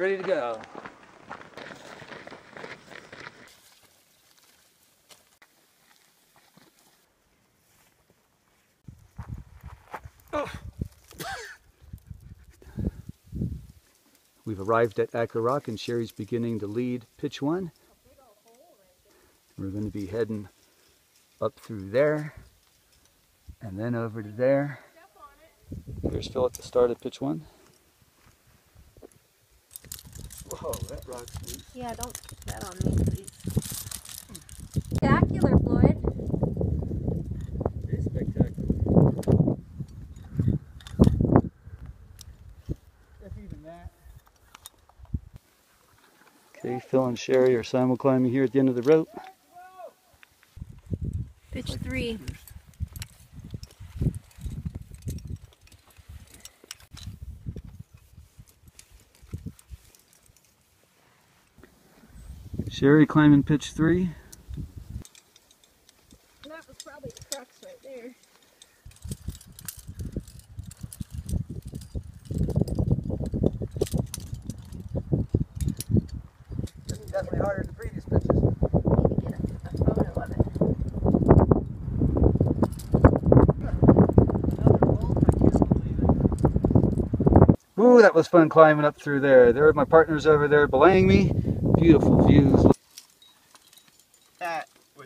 ready to go. Oh. We've arrived at Acker Rock and Sherry's beginning to lead pitch one. We're going to be heading up through there and then over to there. Here's Phil at the start of pitch one. Whoa, that rock's loose. Yeah, don't put that on me, please. Spectacular, Floyd. Very spectacular. If even that. Okay, Phil and Sherry are simul climbing here at the end of the rope. Pitch three. Sherry climbing pitch three. That was probably the crux right there. Definitely harder than previous pitches. Need to get a, a photo of it. Ooh, that was fun climbing up through there. There are my partners over there belaying me. Beautiful views.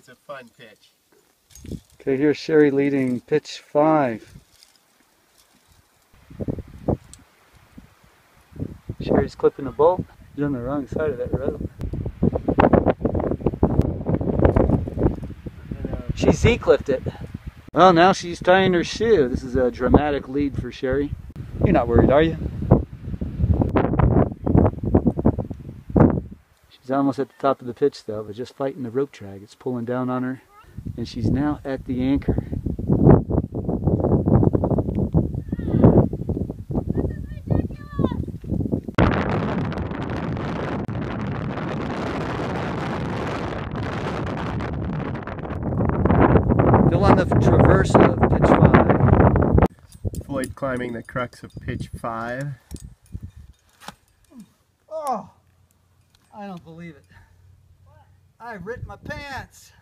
Was a fun pitch. Okay, here's Sherry leading pitch five. Sherry's clipping the bolt. She's on the wrong side of that rope. She Z clipped it. Well, now she's tying her shoe. This is a dramatic lead for Sherry. You're not worried, are you? She's almost at the top of the pitch though, but just fighting the rope drag. It's pulling down on her. And she's now at the anchor. Still on the traverse of pitch five. Floyd climbing the crux of pitch five. Oh, I don't believe it. I've ripped my pants.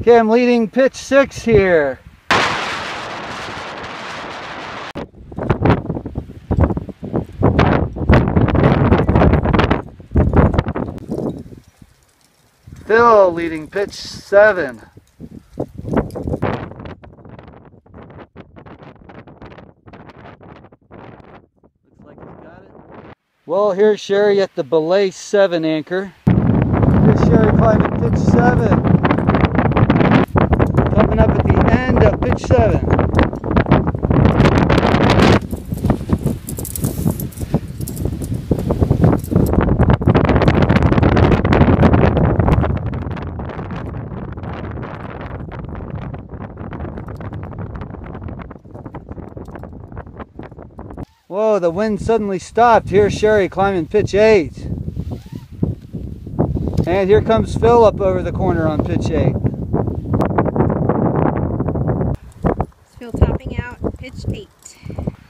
Okay, I'm leading pitch six here. Phil leading pitch seven. Looks like he's got it. Well, here's Sherry at the belay seven anchor. Here's Sherry climbing pitch seven. Coming up at the end of pitch seven. Whoa, the wind suddenly stopped. Here's Sherry climbing pitch eight. And here comes Phil up over the corner on pitch eight. Still topping out pitch eight.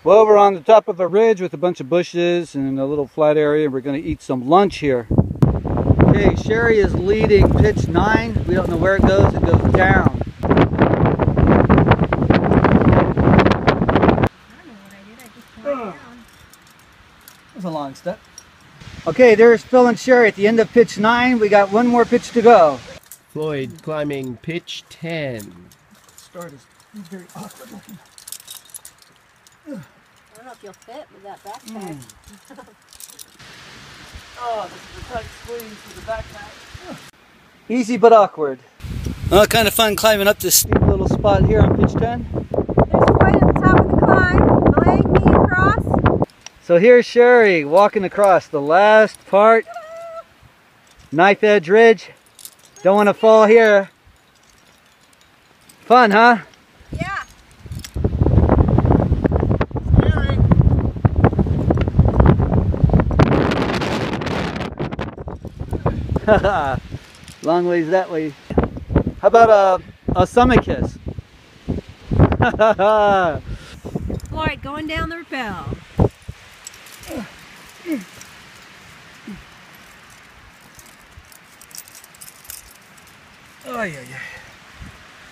Well, we're on the top of a ridge with a bunch of bushes and a little flat area. We're going to eat some lunch here. Okay, Sherry is leading pitch nine. We don't know where it goes. It goes down. I don't know what I did. I just climbed down. That's a long step. Okay, there's Phil and Sherry at the end of pitch nine. We got one more pitch to go. Floyd climbing pitch 10. Start is very awkward looking. I don't know if you'll fit with that backpack. Hmm. Oh, this is a tight squeeze with the backpack. Easy but awkward. Well, kind of fun climbing up this steep little spot here on pitch 10. There's Floyd at the top of the climb, belaying me across. So here's Sherry walking across the last part. Knife edge ridge. Don't want to fall here. Fun, huh? Yeah. Long ways that way. How about a, a summit kiss? Floyd going down the rappel. Oh, yeah, yeah.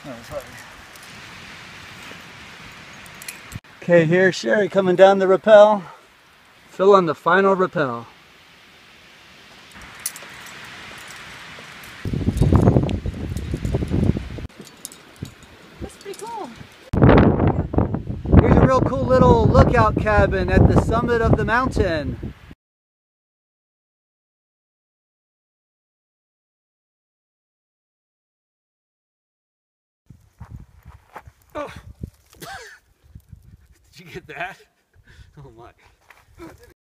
That was hard. Okay, here, Sherry coming down the rappel. Phil on the final rappel. That's pretty cool. Here's a real cool little lookout cabin at the summit of the mountain. Oh. Did you get that? Oh my.